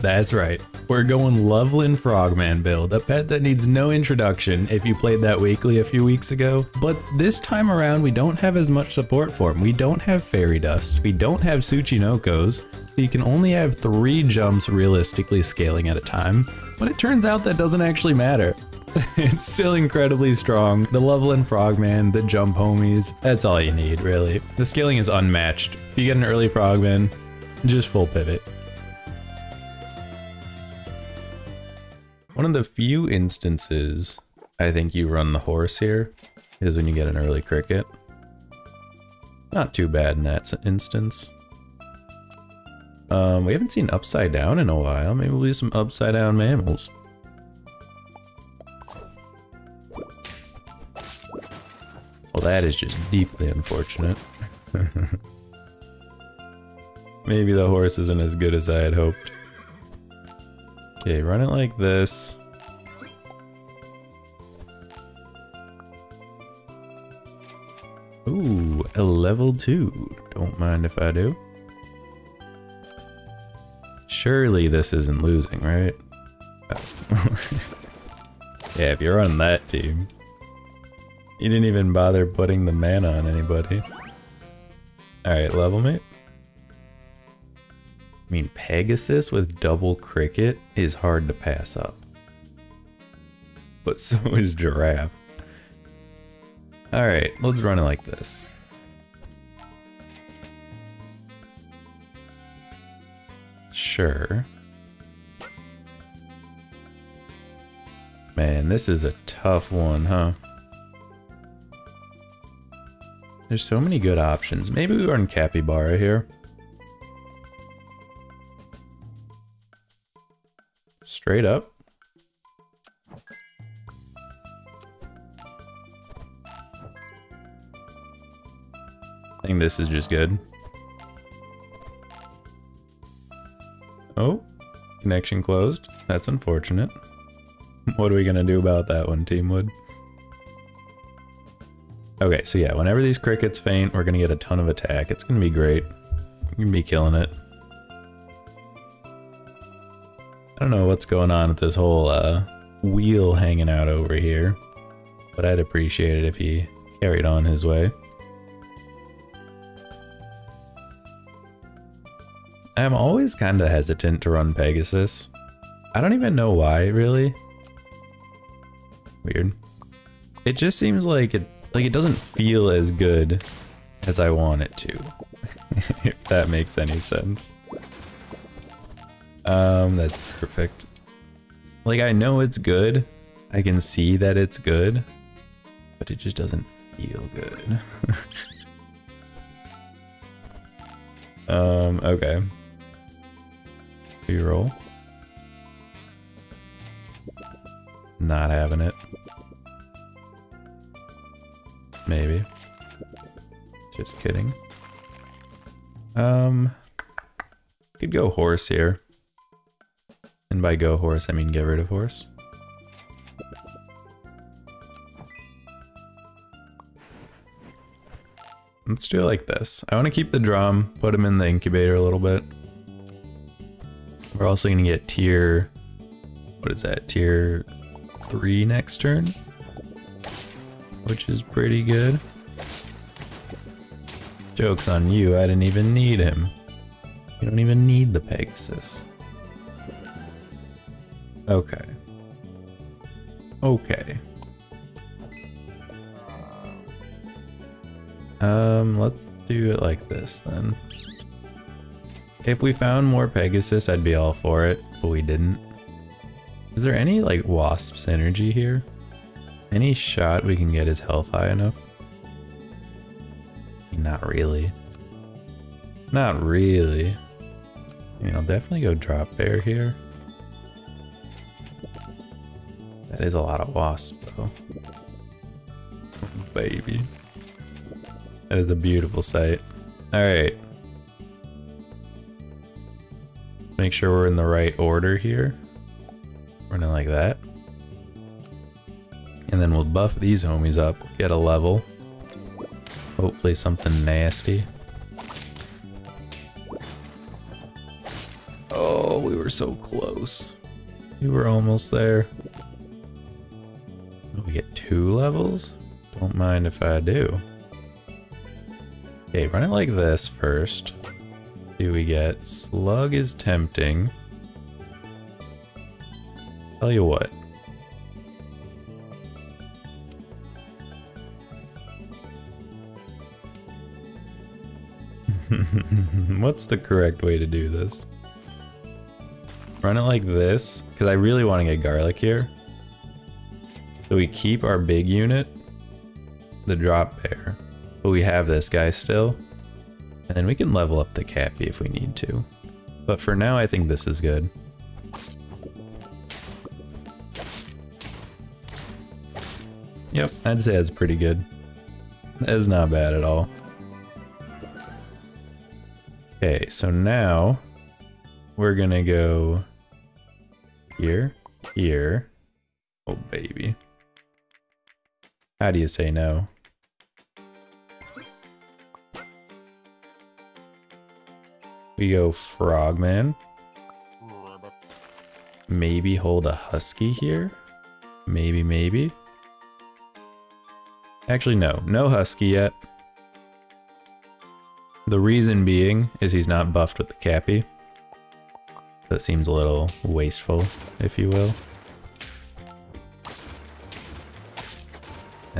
That's right. We're going Loveland Frogman build, a pet that needs no introduction if you played that weekly a few weeks ago. But this time around, we don't have as much support for him. We don't have Fairy Dust, we don't have Tsuchinokos, you can only have three jumps realistically scaling at a time. But it turns out that doesn't actually matter. it's still incredibly strong. The Loveland Frogman, the jump homies, that's all you need, really. The scaling is unmatched. If you get an early Frogman, just full pivot. One of the few instances I think you run the horse here is when you get an early cricket. Not too bad in that instance. Um, we haven't seen upside down in a while. Maybe we'll do some upside down mammals. Well, that is just deeply unfortunate. Maybe the horse isn't as good as I had hoped. Okay, run it like this. Ooh, a level 2. Don't mind if I do. Surely this isn't losing, right? yeah, if you're on that team. You didn't even bother putting the mana on anybody. Alright, level mate. I mean, Pegasus with double cricket is hard to pass up. But so is Giraffe. Alright, let's run it like this. Sure. Man, this is a tough one, huh? There's so many good options. Maybe we run Capybara here. Straight up. I think this is just good. Oh, connection closed. That's unfortunate. What are we gonna do about that one, Teamwood? Okay, so yeah, whenever these crickets faint, we're gonna get a ton of attack. It's gonna be great. We're gonna be killing it. I don't know what's going on with this whole uh, wheel hanging out over here, but I'd appreciate it if he carried on his way. I'm always kind of hesitant to run Pegasus. I don't even know why, really. Weird. It just seems like it like it doesn't feel as good as I want it to. if that makes any sense. Um, that's perfect. Like I know it's good. I can see that it's good, but it just doesn't feel good. um, okay. B-roll. Not having it. Maybe. Just kidding. Um, could go horse here. And by go horse, I mean get rid of horse. Let's do it like this. I want to keep the drum, put him in the incubator a little bit. We're also going to get tier... What is that? Tier 3 next turn? Which is pretty good. Joke's on you, I didn't even need him. You don't even need the Pegasus. Okay. Okay. Um, let's do it like this then. If we found more Pegasus, I'd be all for it, but we didn't. Is there any, like, Wasp synergy here? Any shot we can get his health high enough? Not really. Not really. I mean, I'll definitely go drop bear here. That is a lot of wasps, though. Baby. That is a beautiful sight. Alright. Make sure we're in the right order here. Running like that. And then we'll buff these homies up, get a level. Hopefully something nasty. Oh, we were were so close. We were almost there. Two levels? Don't mind if I do. Okay, run it like this first. What we get. Slug is tempting. Tell you what. What's the correct way to do this? Run it like this, because I really want to get garlic here. So we keep our big unit, the drop bear, but we have this guy still. And then we can level up the Cappy if we need to. But for now, I think this is good. Yep, I'd say that's pretty good. That is not bad at all. Okay, so now we're gonna go here, here. Oh, baby. How do you say no? We go Frogman. Maybe hold a Husky here? Maybe, maybe. Actually, no. No Husky yet. The reason being is he's not buffed with the Cappy. That seems a little wasteful, if you will.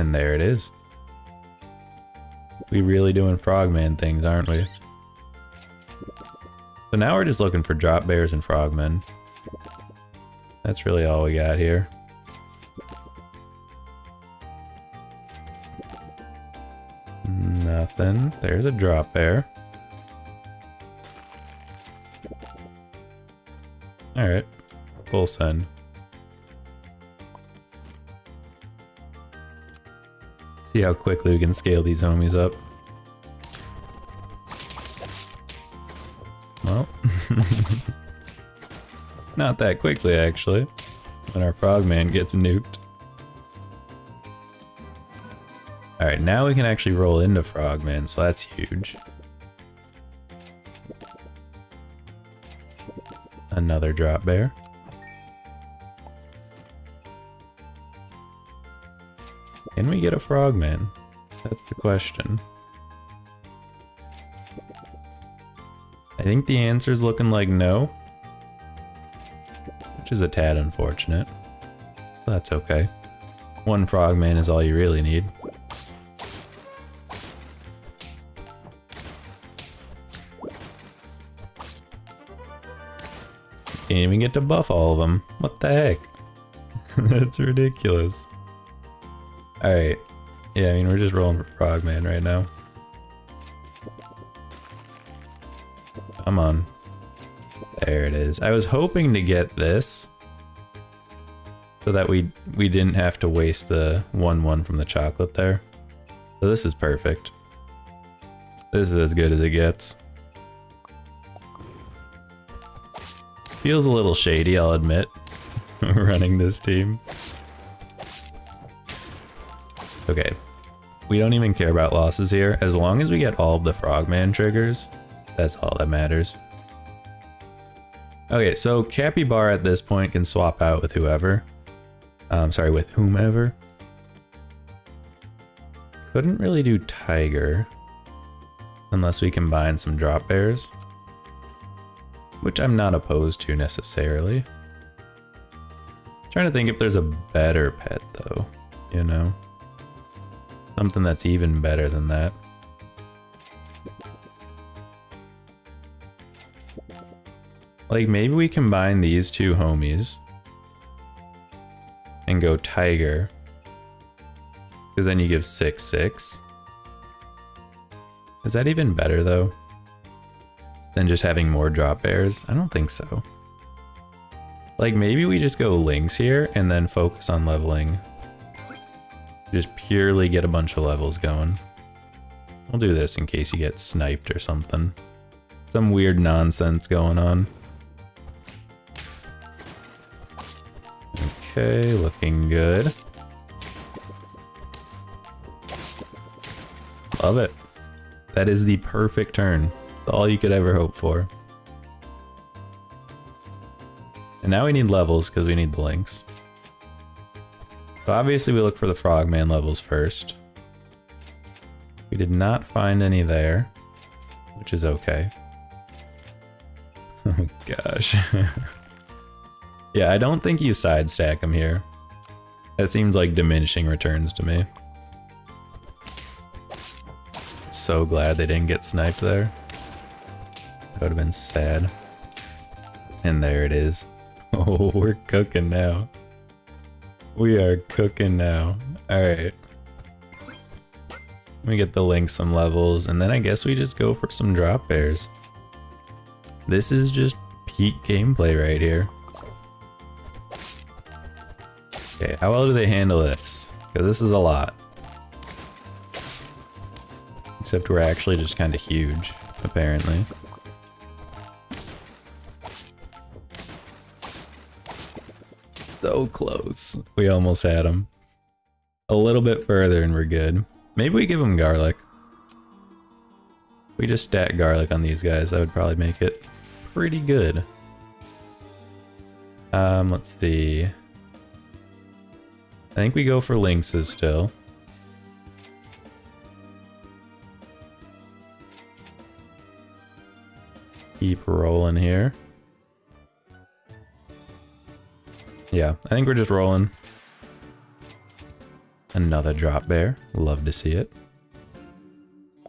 And there it is. We really doing frogman things, aren't we? So now we're just looking for drop bears and frogmen. That's really all we got here. Nothing. There's a drop bear. Alright. Full send. See how quickly we can scale these homies up. Well, not that quickly actually, when our frogman gets nuked. Alright, now we can actually roll into frogman, so that's huge. Another drop bear. Can we get a frogman? That's the question. I think the answer's looking like no. Which is a tad unfortunate. That's okay. One frogman is all you really need. Can't even get to buff all of them. What the heck? That's ridiculous. Alright. Yeah, I mean, we're just rolling for Frogman right now. Come on. There it is. I was hoping to get this so that we we didn't have to waste the 1-1 from the chocolate there. So this is perfect. This is as good as it gets. Feels a little shady, I'll admit, running this team. Okay, we don't even care about losses here. As long as we get all of the Frogman triggers, that's all that matters. Okay, so Capybara at this point can swap out with whoever. Um, sorry, with whomever. Couldn't really do Tiger. Unless we combine some drop bears. Which I'm not opposed to necessarily. trying to think if there's a better pet though, you know? Something that's even better than that. Like maybe we combine these two homies and go tiger. Because then you give 6 6. Is that even better though? Than just having more drop bears? I don't think so. Like maybe we just go Lynx here and then focus on leveling. Just purely get a bunch of levels going. We'll do this in case you get sniped or something. Some weird nonsense going on. Okay, looking good. Love it. That is the perfect turn. It's all you could ever hope for. And now we need levels because we need the lynx. Obviously we look for the frogman levels first. We did not find any there, which is okay. Oh gosh. yeah, I don't think you side stack them here. That seems like diminishing returns to me. So glad they didn't get sniped there. That would have been sad. And there it is. Oh, we're cooking now. We are cooking now. Alright. Let me get the link some levels, and then I guess we just go for some drop bears. This is just peak gameplay right here. Okay, how well do they handle this? Because this is a lot. Except we're actually just kind of huge, apparently. So close. We almost had him. A little bit further and we're good. Maybe we give him garlic. We just stack garlic on these guys, that would probably make it pretty good. Um, let's see. I think we go for lynxes still. Keep rolling here. Yeah, I think we're just rolling. Another drop bear. Love to see it.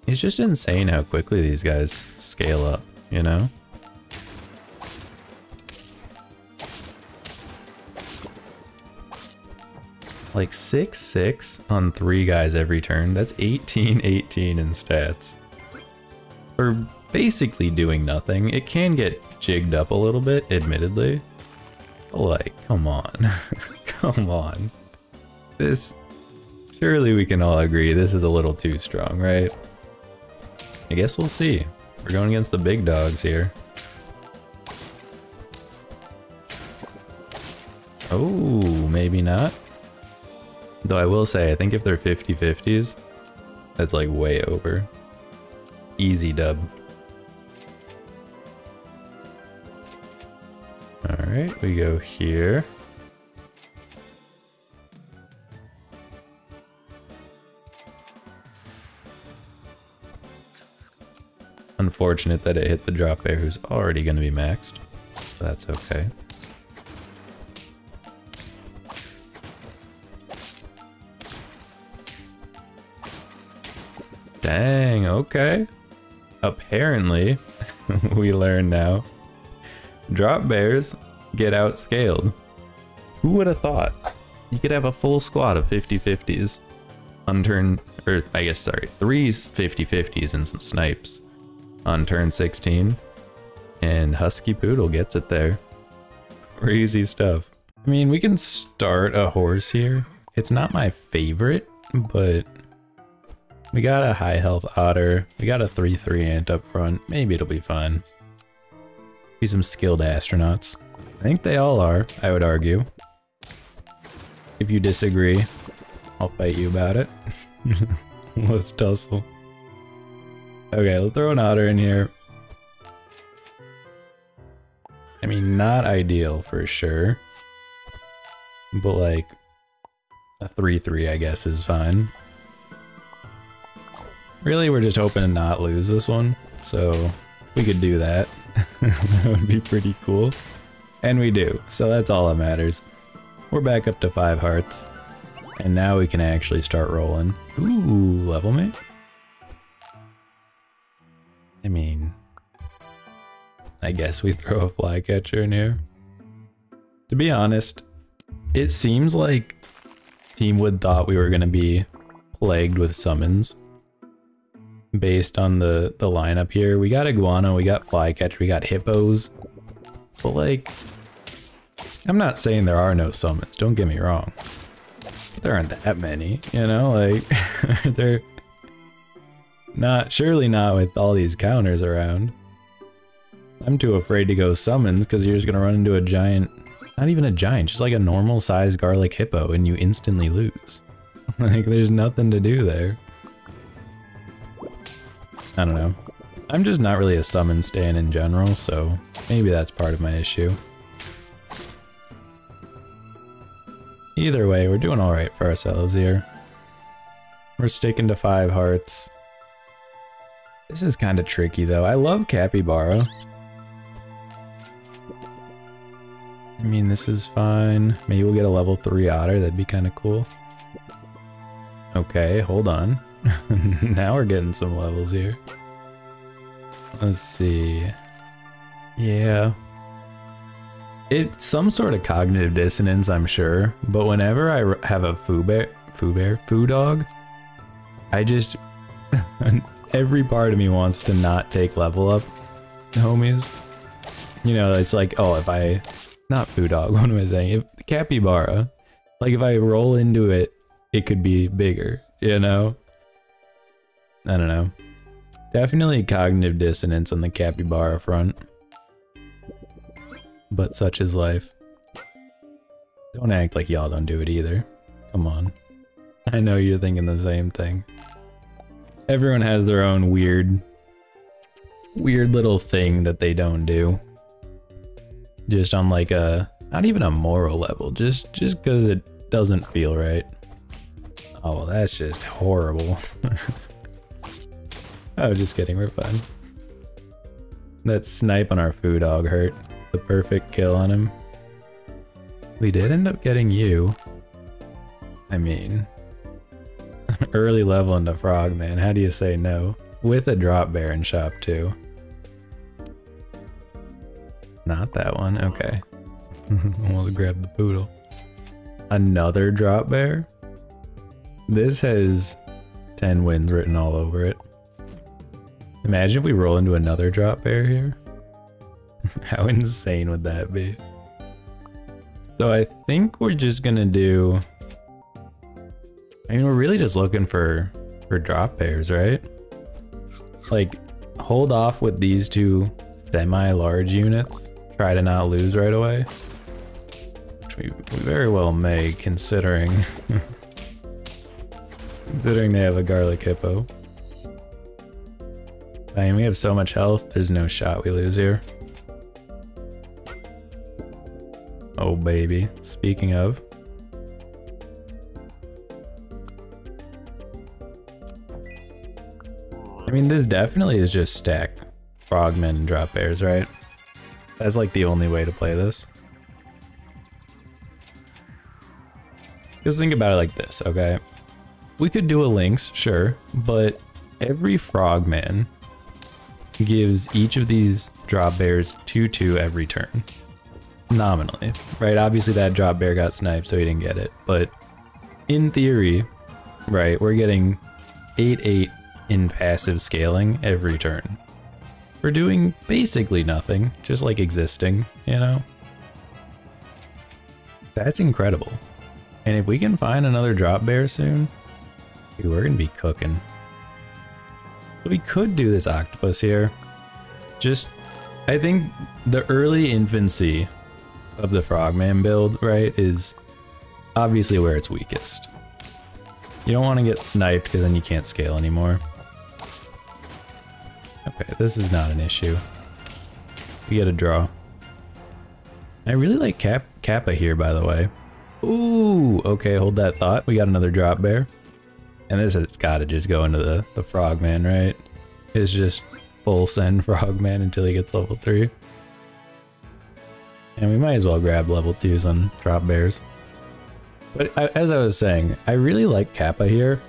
It's just insane how quickly these guys scale up, you know? Like 6 6 on 3 guys every turn. That's 18 18 in stats. For basically doing nothing. It can get jigged up a little bit, admittedly. Like, come on. come on. This. Surely we can all agree this is a little too strong, right? I guess we'll see. We're going against the big dogs here. Oh, maybe not. Though I will say, I think if they're 50-50s, that's like way over. Easy dub. Alright, we go here. Unfortunate that it hit the drop bear who's already going to be maxed. that's okay. Dang, okay. Apparently, we learn now. Drop bears get outscaled. Who would have thought? You could have a full squad of 50-50s on turn, or I guess, sorry, three 50-50s and some snipes on turn 16. And Husky Poodle gets it there. Crazy stuff. I mean, we can start a horse here. It's not my favorite, but we got a high health otter. We got a 3-3 ant up front. Maybe it'll be fun. Be some skilled astronauts. I think they all are, I would argue. If you disagree, I'll fight you about it. let's tussle. Okay, let's throw an otter in here. I mean, not ideal for sure. But like, a 3-3 I guess is fine. Really, we're just hoping to not lose this one. So, we could do that. that would be pretty cool. And we do, so that's all that matters. We're back up to five hearts. And now we can actually start rolling. Ooh, level me? I mean, I guess we throw a flycatcher in here. To be honest, it seems like Team Wood thought we were going to be plagued with summons based on the, the lineup here. We got Iguana, we got Flycatcher, we got Hippos. But like, I'm not saying there are no summons, don't get me wrong. But there aren't that many, you know, like, they're not, surely not with all these counters around. I'm too afraid to go summons because you're just gonna run into a giant, not even a giant, just like a normal sized garlic hippo and you instantly lose. like there's nothing to do there. I don't know. I'm just not really a summon stan in general, so maybe that's part of my issue. Either way, we're doing alright for ourselves here. We're sticking to five hearts. This is kind of tricky though. I love Capybara. I mean, this is fine. Maybe we'll get a level 3 otter. That'd be kind of cool. Okay, hold on. now we're getting some levels here. Let's see. Yeah. It's some sort of cognitive dissonance, I'm sure. But whenever I have a foo bear, foo bear, foo dog, I just every part of me wants to not take level up, homies. You know, it's like, oh, if I not foo dog, what am I saying? If capybara, like if I roll into it, it could be bigger, you know? I don't know. Definitely cognitive dissonance on the capybara front. But such is life. Don't act like y'all don't do it either. Come on. I know you're thinking the same thing. Everyone has their own weird, weird little thing that they don't do just on like a not even a moral level just just because it doesn't feel right oh well that's just horrible oh just kidding we're fine that snipe on our foo dog hurt the perfect kill on him we did end up getting you i mean early level into frog man how do you say no with a drop bear in shop too not that one. Okay. we'll grab the poodle. Another drop bear? This has 10 wins written all over it. Imagine if we roll into another drop bear here. How insane would that be? So I think we're just gonna do... I mean, we're really just looking for, for drop bears, right? Like, hold off with these two semi-large units try to not lose right away. Which we, we very well may, considering... considering they have a garlic hippo. I mean, we have so much health, there's no shot we lose here. Oh baby, speaking of. I mean, this definitely is just stack frogmen and drop bears, right? That's like the only way to play this. Just think about it like this, okay? We could do a Lynx, sure, but every frogman gives each of these drop bears 2-2 every turn. Nominally, right? Obviously that drop bear got sniped, so he didn't get it. But in theory, right, we're getting 8-8 in passive scaling every turn We're doing basically nothing, just like existing, you know? That's incredible. And if we can find another drop bear soon, dude, we're gonna be cooking. we could do this octopus here. Just, I think the early infancy of the frogman build, right, is obviously where it's weakest. You don't want to get sniped because then you can't scale anymore. Okay, this is not an issue. We get a draw. I really like Cap Kappa here, by the way. Ooh, okay, hold that thought. We got another drop bear. And this has got to just go into the, the frogman, right? It's just full send frogman until he gets level 3. And we might as well grab level 2s on drop bears. But I, as I was saying, I really like Kappa here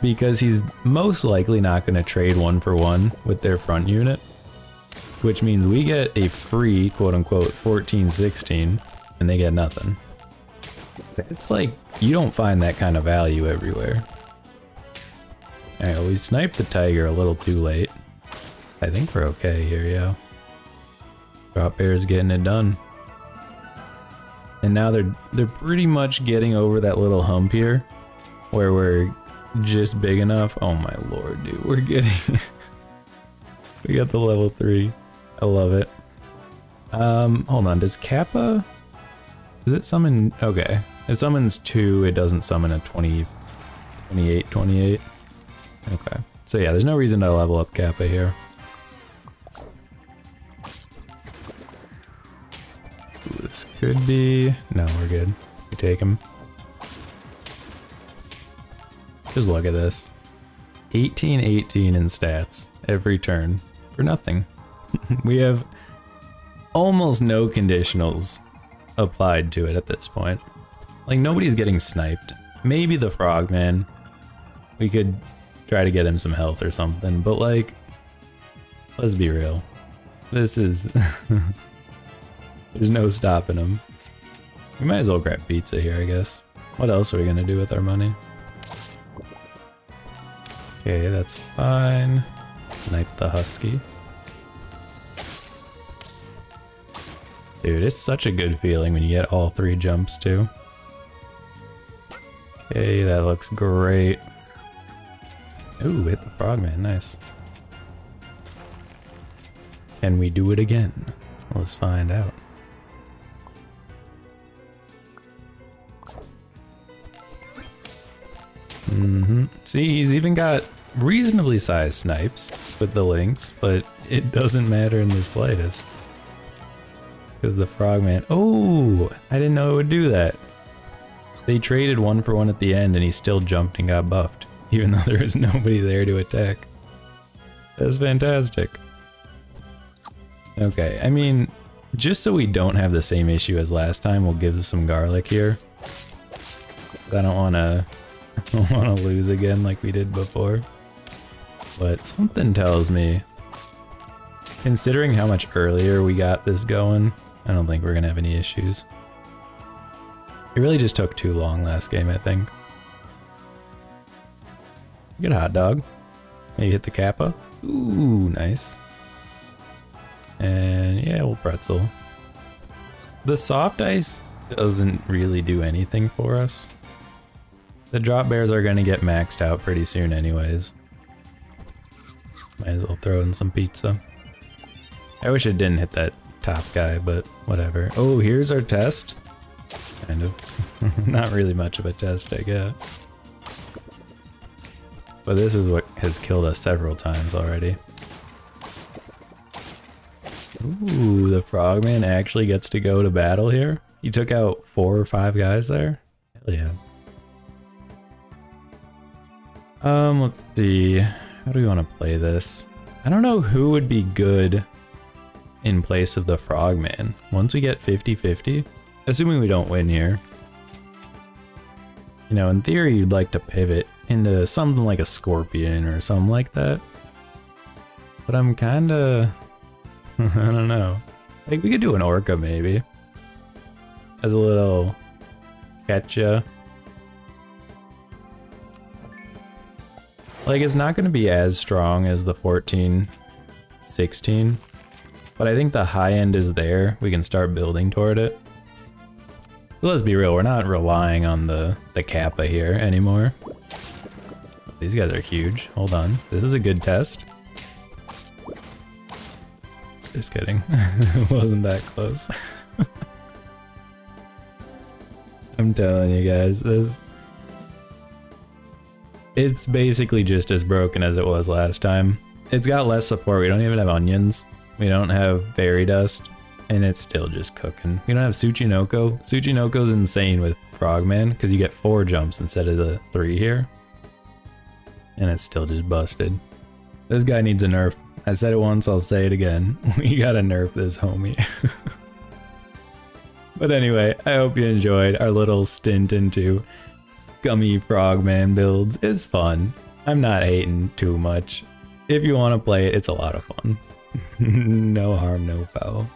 because he's most likely not going to trade one for one with their front unit, which means we get a free quote unquote 1416 and they get nothing. It's like you don't find that kind of value everywhere. Alright, well, we sniped the tiger a little too late. I think we're okay here, yeah. Drop bear's getting it done. And now they're they're pretty much getting over that little hump here where we're just big enough. Oh my lord, dude. We're getting... we got the level 3. I love it. Um, hold on. Does Kappa... Does it summon... Okay. It summons 2. It doesn't summon a 20... 28, 28. Okay. So yeah, there's no reason to level up Kappa here. This could be... No, we're good. We take him. Just look at this. 18 18 in stats every turn for nothing. we have almost no conditionals applied to it at this point. Like nobody's getting sniped. Maybe the frogman. We could try to get him some health or something, but like let's be real. This is There's no stopping him. We might as well grab pizza here, I guess. What else are we gonna do with our money? Okay, that's fine. Snipe the husky. Dude, it's such a good feeling when you get all three jumps too. Okay, that looks great. Ooh, hit the frogman, nice. Can we do it again? Let's find out. See, he's even got reasonably sized snipes with the lynx, but it doesn't matter in the slightest. Because the frogman... Oh! I didn't know it would do that. They traded one for one at the end and he still jumped and got buffed. Even though there was nobody there to attack. That's fantastic. Okay, I mean, just so we don't have the same issue as last time, we'll give some garlic here. I don't want to I don't want to lose again like we did before. But something tells me, considering how much earlier we got this going, I don't think we're going to have any issues. It really just took too long last game, I think. Good hot dog. Maybe hit the kappa. Ooh, nice. And yeah, we'll pretzel. The soft ice doesn't really do anything for us. The drop bears are going to get maxed out pretty soon anyways. Might as well throw in some pizza. I wish it didn't hit that top guy, but whatever. Oh, here's our test. Kind of. Not really much of a test, I guess. But this is what has killed us several times already. Ooh, the frogman actually gets to go to battle here. He took out four or five guys there. Hell yeah. Um, let's see. How do we want to play this? I don't know who would be good in place of the frogman. Once we get 50-50, assuming we don't win here. You know, in theory, you'd like to pivot into something like a scorpion or something like that. But I'm kinda... I don't know. Like, we could do an orca, maybe. As a little... Catcha. Like, it's not going to be as strong as the 14, 16, but I think the high end is there. We can start building toward it. But let's be real, we're not relying on the, the Kappa here anymore. These guys are huge. Hold on. This is a good test. Just kidding. it wasn't that close. I'm telling you guys, this it's basically just as broken as it was last time. It's got less support. We don't even have onions. We don't have fairy dust. And it's still just cooking. We don't have Tsuchinoko. Tsuchinoko's insane with Frogman because you get four jumps instead of the three here. And it's still just busted. This guy needs a nerf. I said it once, I'll say it again. We gotta nerf this homie. but anyway, I hope you enjoyed our little stint into Gummy Frogman builds is fun. I'm not hating too much. If you want to play it, it's a lot of fun. no harm, no foul.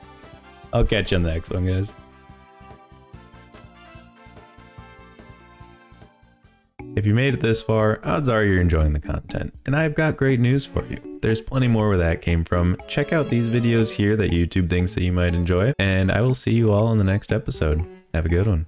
I'll catch you in the next one, guys. If you made it this far, odds are you're enjoying the content. And I've got great news for you. There's plenty more where that came from. Check out these videos here that YouTube thinks that you might enjoy, and I will see you all in the next episode. Have a good one.